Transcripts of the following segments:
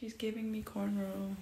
She's giving me cornrow.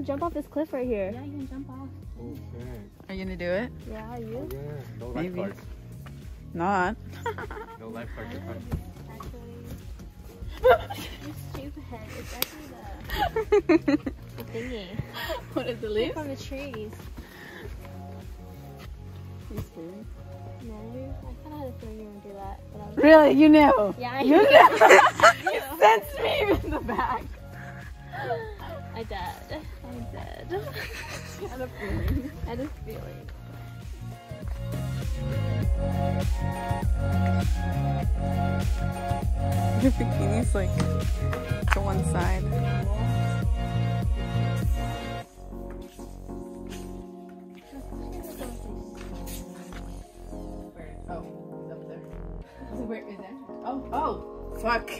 Can jump off this cliff right here. Yeah, you can jump off. Okay. Are you gonna do it? Yeah, you. Oh, yeah. No Maybe. lifeguards. Not. No lifeguards. are fine. Actually, you stupid head. It's actually the, the thingy. what is the leaf? on the trees. You scared? No, I kind of had a feeling you were gonna do that, but I was. Really? You knew? Yeah, I You knew. knew? you sensed me in the back. I did. I did. I had a feeling. I had a feeling. Your bikini's like to one side. Where? Oh, it's up there. Where is it? Oh, oh, fuck.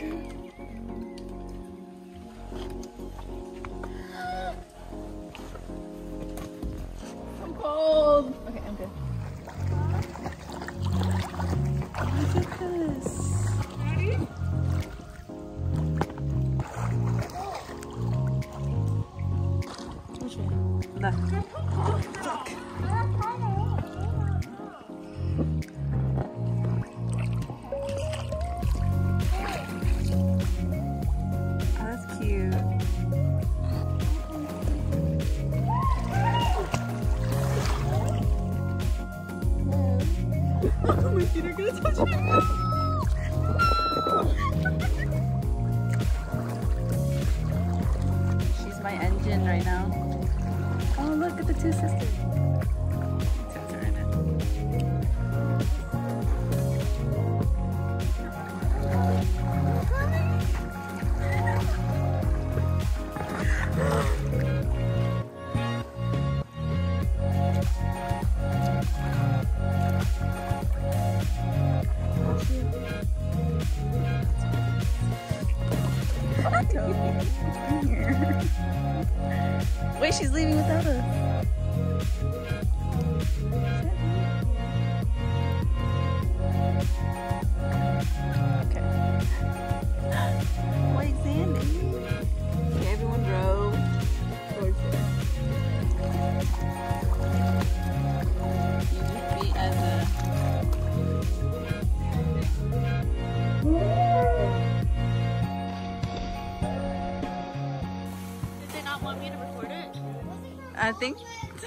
I think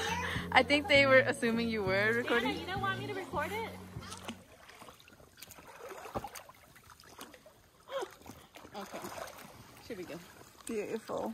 I think they were assuming you were recording. you don't want me to record it? Okay. Should be good. Beautiful.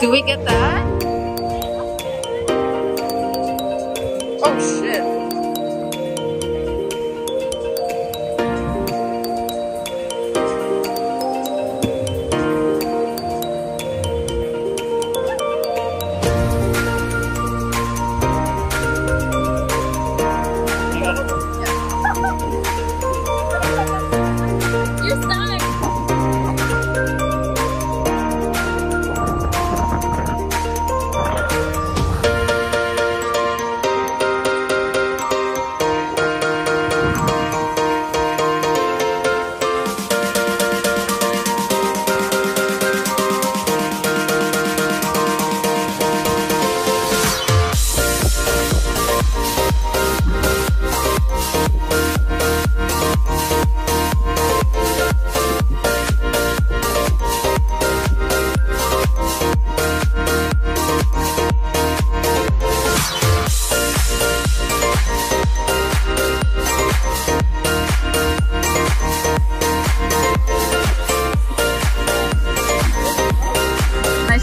Do we get that?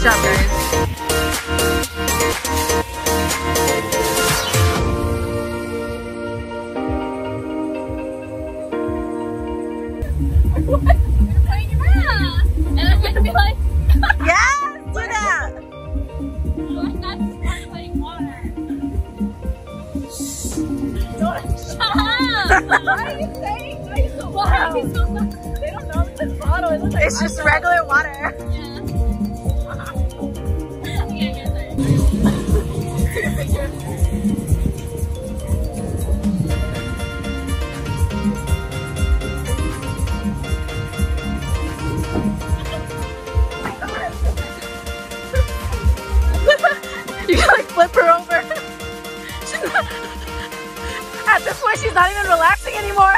Water. Shut up! Why are you saying? Why are you so, why are you so They don't know this bottle. It looks like It's just regular water. Yeah, flip her over. Not, at this point, she's not even relaxing anymore.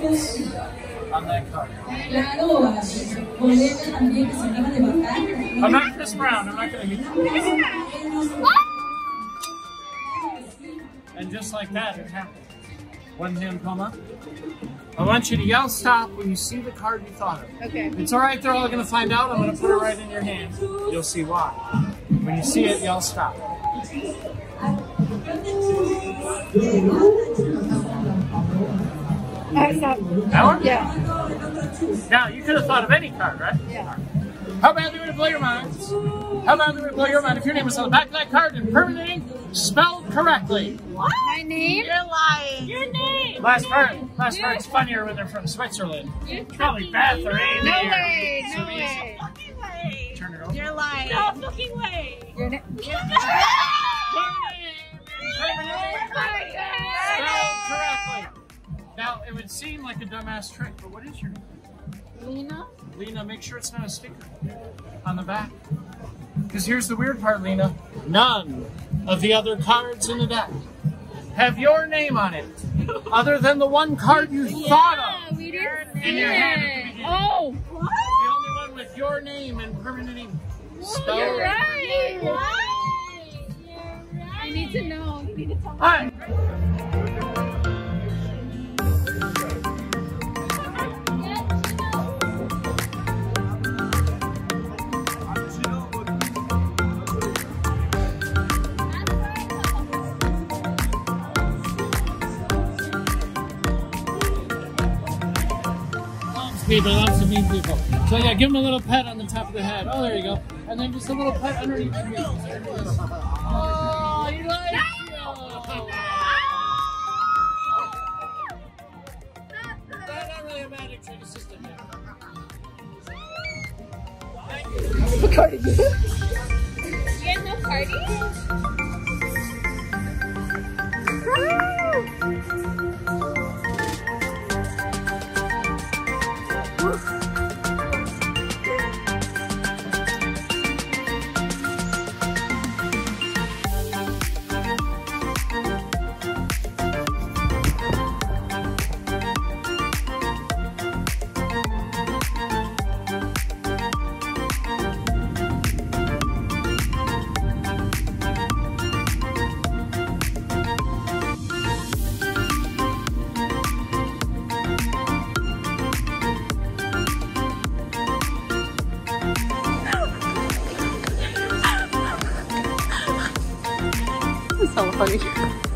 Focus on that card. I'm not Chris Brown. I'm not going to get you. And just like that, it happened. One hand palm up. I want you to yell stop when you see the card you thought of. Okay. It's all right. They're all going to find out. I'm going to put it right in your hand. You'll see why. When you see it, yell stop. That one? Yeah. Now, you could have thought of any card, right? Yeah. How badly would it blow your mind? How badly would it blow your mind if your name was on the back of that card in permanent ink, spelled correctly? What? My name? You're lying. Your name. Last part, last part's funnier when they're from Switzerland. Probably Beth or Amy. No way. It would seem like a dumbass trick, but what is your name? Lena? Lena, make sure it's not a sticker on the back. Because here's the weird part, Lena. None of the other cards in the deck have your name on it, other than the one card you thought of. we didn't In your hand at the beginning. Oh, The only one with your name and permanent name spelled. you're right. You're right. You're right. I need to know. You need to tell me. Hi. Loves people, loves to mean people. So yeah, give him a little pet on the top of the head. Oh, there you go. And then just a little pet underneath your ear. Oh, he likes you. That's not really a magic trick, it's just a gift. Thank you. You guys know Woof. Party? so funny.